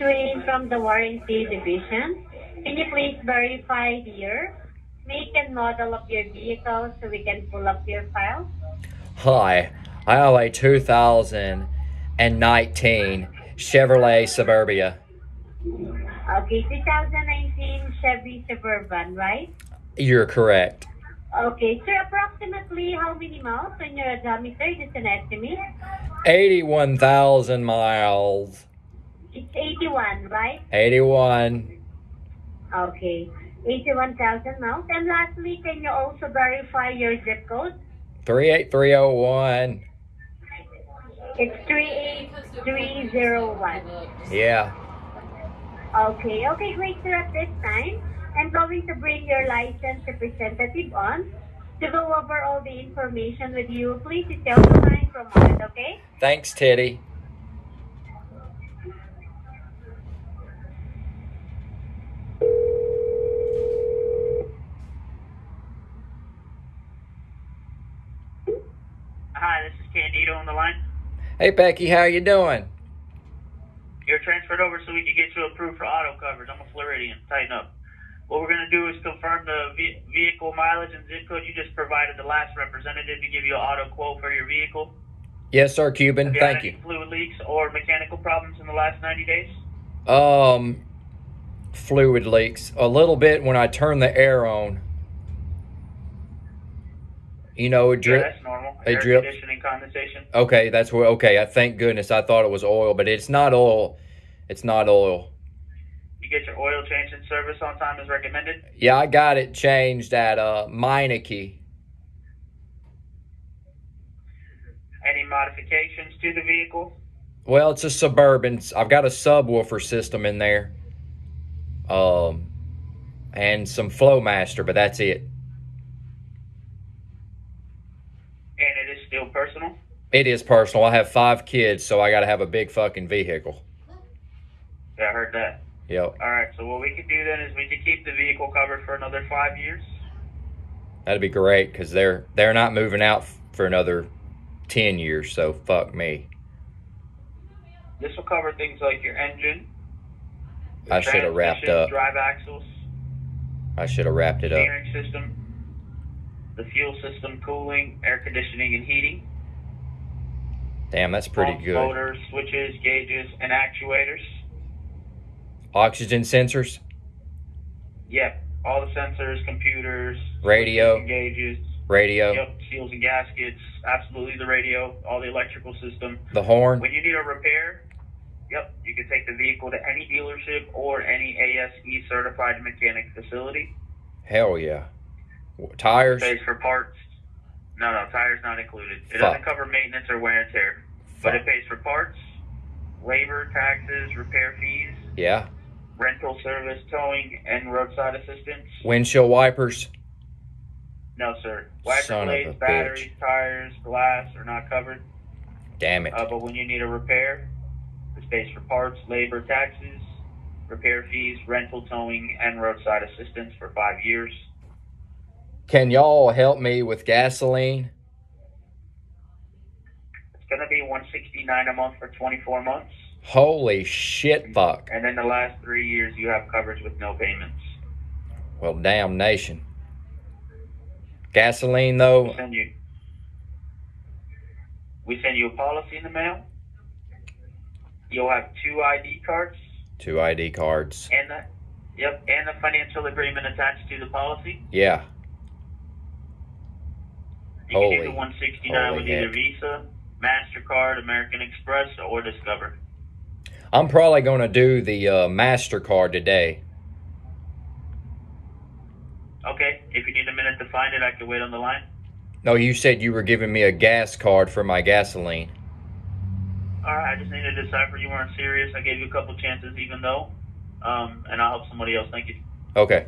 Rain from the Warranty Division. Can you please verify the year, make and model of your vehicle so we can pull up your file? Hi, I have a 2019 Chevrolet Suburbia. Okay, 2019 Chevy Suburban, right? You're correct. Okay, sir, approximately how many miles on your odometer? Just an estimate. 81,000 miles. It's 81, right? 81. Okay, 81,000 miles. And lastly, can you also verify your zip code? 38301. It's 38301. Yeah. Okay, okay, great, sir. At this time, I'm going to bring your license representative on to go over all the information with you. Please stay on the line for a moment, okay? Thanks, Teddy. Hi, this is Candido on the line. Hey, Becky, how you doing? You're transferred over so we can get you approved for auto coverage. I'm a Floridian. Tighten up. What we're going to do is confirm the vehicle mileage and zip code you just provided the last representative to give you an auto quote for your vehicle. Yes, sir, Cuban. Have you Thank you. fluid leaks or mechanical problems in the last 90 days? Um, fluid leaks a little bit when I turn the air on. You know, it Yeah, drip. that's normal. Air drip. conditioning condensation. Okay, that's what. Okay, I thank goodness. I thought it was oil, but it's not oil. It's not oil. You get your oil change and service on time as recommended. Yeah, I got it changed at uh Meineke. Any modifications to the vehicle? Well, it's a suburban. I've got a subwoofer system in there. Um, and some Flowmaster, but that's it. And it is still personal. It is personal. I have five kids, so I got to have a big fucking vehicle. Yeah, I heard that. Yep, All right, so what we could do then is we could keep the vehicle covered for another five years. that'd be great because they're they're not moving out for another ten years. So fuck me. This will cover things like your engine. I should have wrapped up. Drive axles, I should have wrapped it up. steering system, the fuel system, cooling, air conditioning, and heating. Damn, that's pretty good. Motors, switches, gauges, and actuators. Oxygen sensors, Yep, all the sensors, computers, Radio. gauges. radio, Yep, seals and gaskets. Absolutely, the radio, all the electrical system. the horn. When you need a repair, yep, you can take the vehicle to any dealership or any ASE certified mechanic facility. Hell yeah. Tires. Pays for parts. No, no, tires not included. It Fuck. doesn't cover maintenance or wear and tear, but Fuck. it pays for parts, labor, taxes, repair fees, Yeah. rental service, towing, and roadside assistance. Windshield wipers. No, sir. Wiper Son of a blades, bitch. batteries, tires, glass are not covered. Damn it. Uh, but when you need a repair, this pays for parts, labor, taxes, repair fees, rental, towing, and roadside assistance for five years. Can y'all help me with gasoline? It's going to be 169 a month for 24 months, Holy shit, fuck. and then the last three years you have coverage with no payments. Well, damnation. Gasoline though. We send you. We send you a policy in the mail. You'll have two ID cards Two ID cards. and the, yep, and the financial agreement attached to the policy. Yeah. You can do the 169 holy with either. Visa, Mastercard, American Express, or Discover. I'm probably gonna do the uh, Mastercard today. Okay, if you need a minute to find it, I can wait on the line. No, you said you were giving me a gas card for my gasoline. All right, I just need to decipher you weren't serious. I gave you a couple chances, even though, um, and I'll help somebody else. Thank you. Okay.